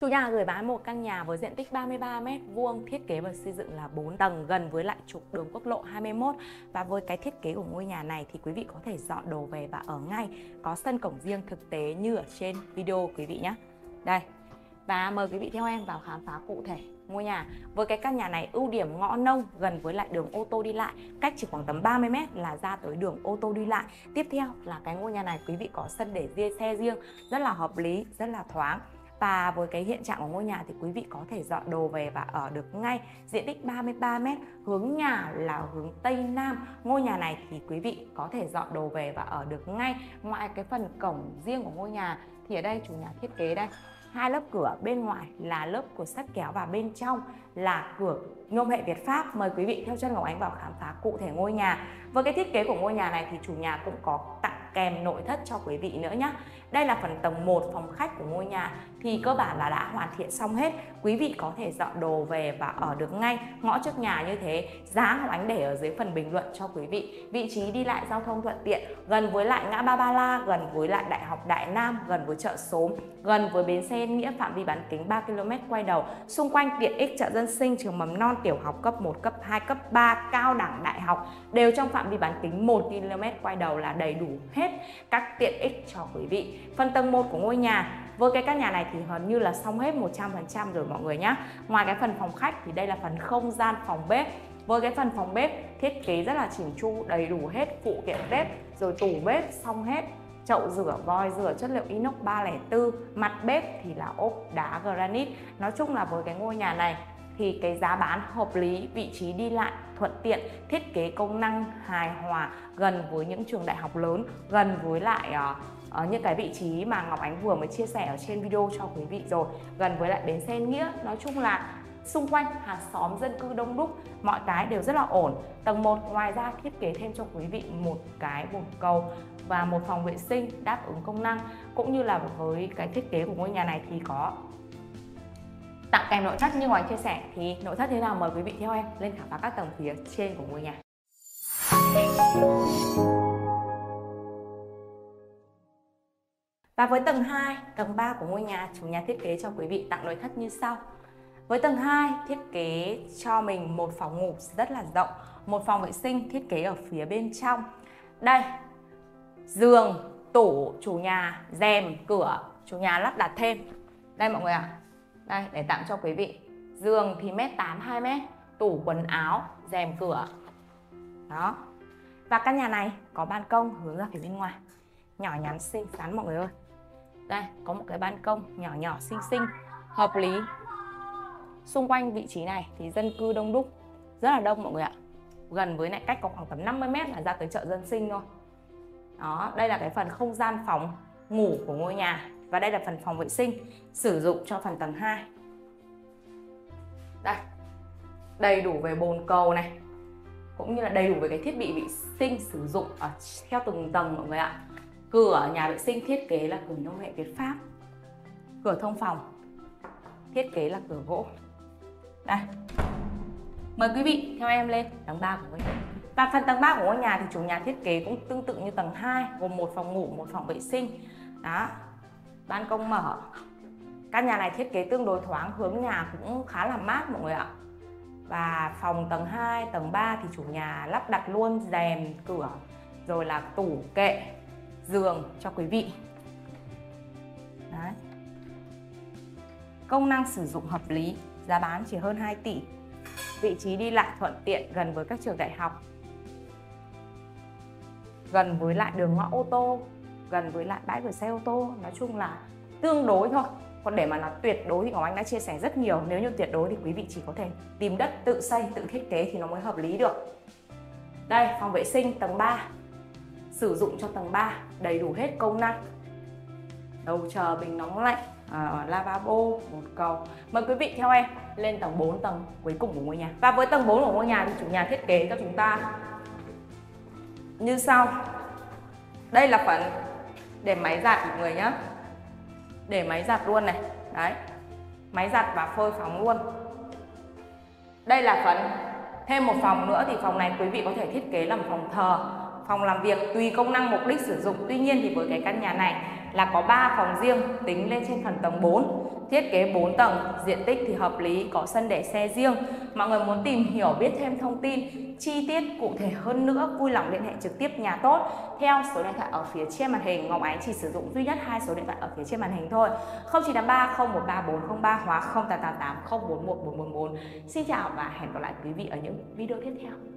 Chủ nhà gửi bán một căn nhà với diện tích 33 m vuông, thiết kế và xây dựng là 4 tầng gần với lại trục đường quốc lộ 21 và với cái thiết kế của ngôi nhà này thì quý vị có thể dọn đồ về và ở ngay, có sân cổng riêng thực tế như ở trên video quý vị nhé. Đây. Và mời quý vị theo em vào khám phá cụ thể ngôi nhà. Với cái căn nhà này ưu điểm ngõ nông gần với lại đường ô tô đi lại, cách chỉ khoảng tầm 30 m là ra tới đường ô tô đi lại. Tiếp theo là cái ngôi nhà này quý vị có sân để riêng xe riêng, rất là hợp lý, rất là thoáng và với cái hiện trạng của ngôi nhà thì quý vị có thể dọn đồ về và ở được ngay diện tích 33 m hướng nhà là hướng Tây Nam. Ngôi nhà này thì quý vị có thể dọn đồ về và ở được ngay. Ngoài cái phần cổng riêng của ngôi nhà thì ở đây chủ nhà thiết kế đây, hai lớp cửa bên ngoài là lớp của sắt kéo và bên trong là cửa nhôm hệ Việt Pháp. Mời quý vị theo chân Ngọc Ánh vào khám phá cụ thể ngôi nhà. Với cái thiết kế của ngôi nhà này thì chủ nhà cũng có tặng kèm nội thất cho quý vị nữa nhé đây là phần tầng 1 phòng khách của ngôi nhà. Thì cơ bản là đã hoàn thiện xong hết. Quý vị có thể dọn đồ về và ở được ngay ngõ trước nhà như thế. Giá Ngọc Ánh để ở dưới phần bình luận cho quý vị. Vị trí đi lại giao thông thuận tiện. Gần với lại ngã ba Ba La, gần với lại Đại học Đại Nam, gần với chợ Sốm gần với bến xe Nghĩa phạm vi bán kính 3 km quay đầu. Xung quanh tiện ích chợ dân sinh, trường mầm non, tiểu học cấp 1 cấp 2 cấp 3 cao đẳng đại học đều trong phạm vi bán kính 1 km quay đầu là đầy đủ hết các tiện ích cho quý vị. Phần tầng 1 của ngôi nhà, với cái căn nhà này thì gần như là xong hết 100% rồi mọi người nhé Ngoài cái phần phòng khách thì đây là phần không gian phòng bếp. Với cái phần phòng bếp, thiết kế rất là chỉnh chu, đầy đủ hết phụ kiện bếp, rồi tủ bếp xong hết. Chậu rửa, vòi rửa, chất liệu inox 304 mặt bếp thì là ốp đá granite. Nói chung là với cái ngôi nhà này thì cái giá bán hợp lý, vị trí đi lại thuận tiện, thiết kế công năng hài hòa, gần với những trường đại học lớn, gần với lại uh, những cái vị trí mà Ngọc Ánh vừa mới chia sẻ ở trên video cho quý vị rồi, gần với lại bến xe Nghĩa. Nói chung là xung quanh hàng xóm dân cư đông đúc mọi cái đều rất là ổn tầng 1 ngoài ra thiết kế thêm cho quý vị một cái bồn cầu và một phòng vệ sinh đáp ứng công năng cũng như là với cái thiết kế của ngôi nhà này thì có tặng kèm nội thất như ngoài chia sẻ thì nội thất thế nào mời quý vị theo em lên khám phá các tầng phía trên của ngôi nhà Và với tầng 2, tầng 3 của ngôi nhà, chủ nhà thiết kế cho quý vị tặng nội thất như sau. Với tầng 2, thiết kế cho mình một phòng ngủ rất là rộng, một phòng vệ sinh thiết kế ở phía bên trong. Đây, giường, tủ, chủ nhà, rèm, cửa, chủ nhà lắp đặt thêm. Đây mọi người ạ, à, đây, để tặng cho quý vị. Giường thì mét tám hai mét, tủ quần áo, rèm cửa. Đó. Và căn nhà này có ban công hướng ra phía bên ngoài. Nhỏ nhắn xinh xắn, mọi người ơi. Đây, có một cái ban công nhỏ nhỏ xinh xinh, hợp lý. Xung quanh vị trí này thì dân cư đông đúc, rất là đông, mọi người ạ. Gần với lại cách có khoảng tầm 50 mét là ra tới chợ dân sinh thôi. Đó, đây là cái phần không gian phòng ngủ của ngôi nhà và đây là phần phòng vệ sinh, sử dụng cho phần tầng 2 đây, đầy đủ về bồn cầu này, cũng như là đầy đủ về cái thiết bị vệ sinh sử dụng ở theo từng tầng mọi người ạ. Cửa nhà vệ sinh thiết kế là cửa nhôm nghệ Việt Pháp, cửa thông phòng, thiết kế là cửa gỗ. Đây, mời quý vị theo em lên tầng 3 của ngôi nhà và phần tầng 3 của ngôi nhà thì chủ nhà thiết kế cũng tương tự như tầng 2 gồm một phòng ngủ, một phòng vệ sinh. Đó ban công mở. Căn nhà này thiết kế tương đối thoáng hướng nhà cũng khá là mát mọi người ạ. Và phòng tầng 2, tầng 3 thì chủ nhà lắp đặt luôn rèm, cửa rồi là tủ kệ, giường cho quý vị. Đấy. Công năng sử dụng hợp lý, giá bán chỉ hơn 2 tỷ. Vị trí đi lại thuận tiện gần với các trường đại học. Gần với lại đường ngõ ô tô gần với lại bãi gửi xe ô tô nói chung là tương đối thôi. Còn để mà nó tuyệt đối thì Ngọc Anh đã chia sẻ rất nhiều nếu như tuyệt đối thì quý vị chỉ có thể tìm đất tự xây tự thiết kế thì nó mới hợp lý được. Đây phòng vệ sinh tầng 3 sử dụng cho tầng 3 đầy đủ hết công năng. Đầu chờ bình nóng lạnh à, lavabo một cầu. Mời quý vị theo em lên tầng 4 tầng cuối cùng của ngôi nhà. Và với tầng 4 của ngôi nhà thì chủ nhà thiết kế cho chúng ta như sau. Đây là phần để máy giặt mọi người nhé để máy giặt luôn này. Đấy. Máy giặt và phơi phóng luôn. Đây là phần, thêm một phòng nữa thì phòng này quý vị có thể thiết kế làm phòng thờ phòng làm việc tùy công năng mục đích sử dụng tuy nhiên thì với cái căn nhà này là có 3 phòng riêng tính lên trên phần tầng 4 thiết kế 4 tầng, diện tích thì hợp lý, có sân để xe riêng. Mọi người muốn tìm hiểu biết thêm thông tin chi tiết cụ thể hơn nữa, vui lòng liên hệ trực tiếp nhà tốt theo số điện thoại ở phía trên màn hình. Ngọc Ánh chỉ sử dụng duy nhất hai số điện thoại ở phía trên màn hình thôi. 0983 013 403 hoặc 0888 041 444. Xin chào và hẹn gặp lại quý vị ở những video tiếp theo.